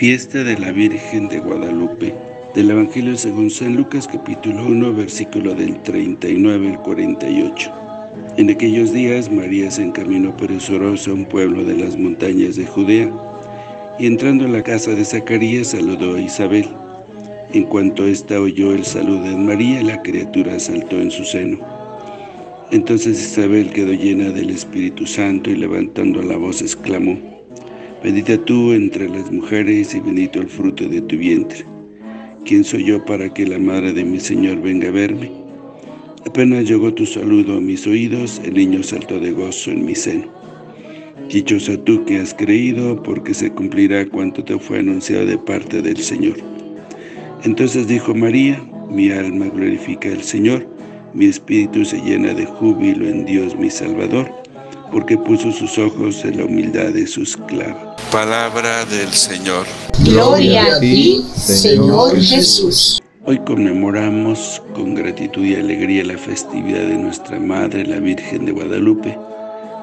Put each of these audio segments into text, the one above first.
Fiesta de la Virgen de Guadalupe. Del Evangelio según San Lucas capítulo 1 versículo del 39 al 48. En aquellos días María se encaminó presurosa a un pueblo de las montañas de Judea y entrando en la casa de Zacarías saludó a Isabel. En cuanto ésta oyó el saludo de María, la criatura saltó en su seno. Entonces Isabel quedó llena del Espíritu Santo y levantando la voz exclamó, Bendita tú entre las mujeres y bendito el fruto de tu vientre. ¿Quién soy yo para que la madre de mi Señor venga a verme? Apenas llegó tu saludo a mis oídos, el niño saltó de gozo en mi seno. Dichosa tú que has creído, porque se cumplirá cuanto te fue anunciado de parte del Señor. Entonces dijo María, mi alma glorifica al Señor, mi espíritu se llena de júbilo en Dios mi Salvador, porque puso sus ojos en la humildad de su esclava. Palabra del Señor. Gloria a ti, Señor Jesús. Hoy conmemoramos con gratitud y alegría la festividad de nuestra Madre, la Virgen de Guadalupe,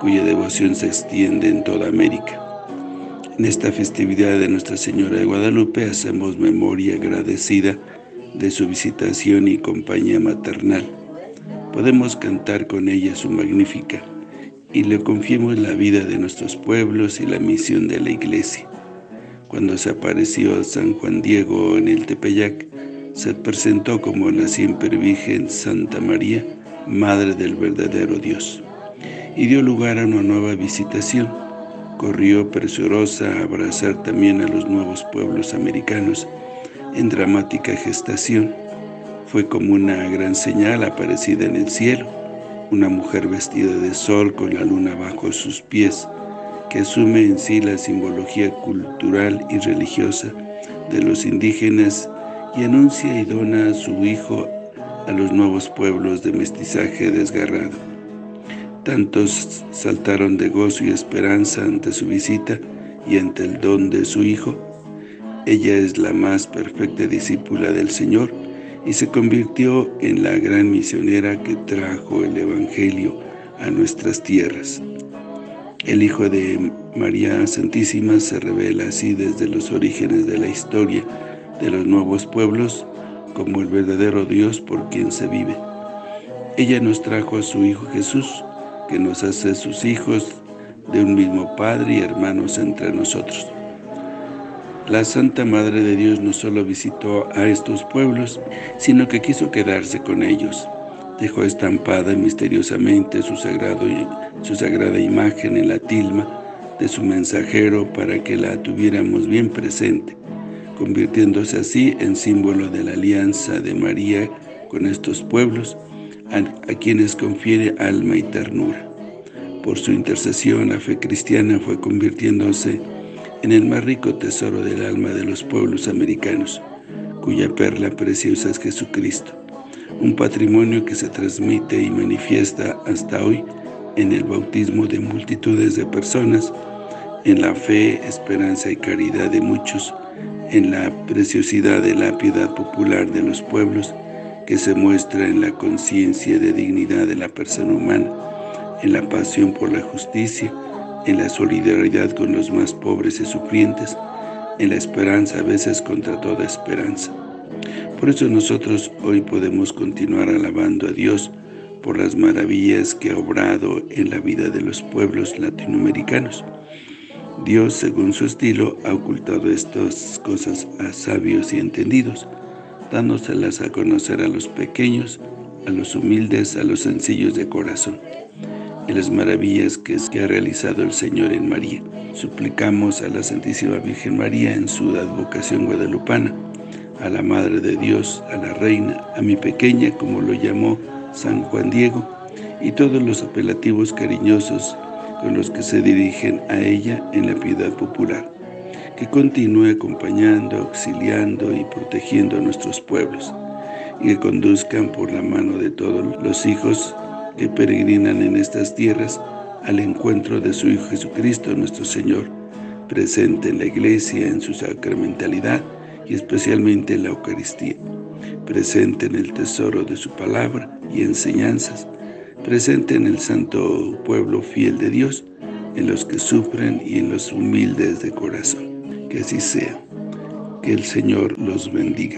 cuya devoción se extiende en toda América. En esta festividad de Nuestra Señora de Guadalupe hacemos memoria agradecida de su visitación y compañía maternal. Podemos cantar con ella su magnífica y le confiemos la vida de nuestros pueblos y la misión de la Iglesia. Cuando se apareció San Juan Diego en el Tepeyac, se presentó como la siempre Virgen Santa María, Madre del verdadero Dios, y dio lugar a una nueva visitación. Corrió presurosa a abrazar también a los nuevos pueblos americanos en dramática gestación. Fue como una gran señal aparecida en el cielo, una mujer vestida de sol con la luna bajo sus pies, que asume en sí la simbología cultural y religiosa de los indígenas y anuncia y dona a su hijo a los nuevos pueblos de mestizaje desgarrado. Tantos saltaron de gozo y esperanza ante su visita y ante el don de su hijo. Ella es la más perfecta discípula del Señor y se convirtió en la gran misionera que trajo el Evangelio a nuestras tierras. El Hijo de María Santísima se revela así desde los orígenes de la historia de los nuevos pueblos como el verdadero Dios por quien se vive. Ella nos trajo a su Hijo Jesús, que nos hace sus hijos de un mismo Padre y hermanos entre nosotros. La Santa Madre de Dios no solo visitó a estos pueblos, sino que quiso quedarse con ellos. Dejó estampada misteriosamente su, sagrada imagen en la tilma de su mensajero para que la tuviéramos bien presente, convirtiéndose así en símbolo de la alianza de María con estos pueblos, a, quienes confiere alma y ternura. Por su intercesión, la fe cristiana fue convirtiéndose en el más rico tesoro del alma de los pueblos americanos, cuya perla preciosa es Jesucristo, un patrimonio que se transmite y manifiesta hasta hoy en el bautismo de multitudes de personas, en la fe, esperanza y caridad de muchos, en la preciosidad de la piedad popular de los pueblos, que se muestra en la conciencia de dignidad de la persona humana, en la pasión por la justicia, en la solidaridad con los más pobres y sufrientes, en la esperanza a veces contra toda esperanza. Por eso nosotros hoy podemos continuar alabando a Dios por las maravillas que ha obrado en la vida de los pueblos latinoamericanos. Dios, según su estilo, ha ocultado estas cosas a sabios y entendidos, dándoselas a conocer a los pequeños, a los humildes, a los sencillos de corazón y las maravillas que, que ha realizado el Señor en María. Suplicamos a la Santísima Virgen María en su advocación guadalupana, a la Madre de Dios, a la Reina, a mi pequeña, como lo llamó San Juan Diego, y todos los apelativos cariñosos con los que se dirigen a ella en la piedad popular, que continúe acompañando, auxiliando y protegiendo a nuestros pueblos, y que conduzcan por la mano de todos los hijos que peregrinan en estas tierras al encuentro de su Hijo Jesucristo, nuestro Señor, presente en la Iglesia, en su sacramentalidad y especialmente en la Eucaristía, presente en el tesoro de su palabra y enseñanzas, presente en el santo pueblo fiel de Dios, en los que sufren y en los humildes de corazón. Que así sea. Que el Señor los bendiga.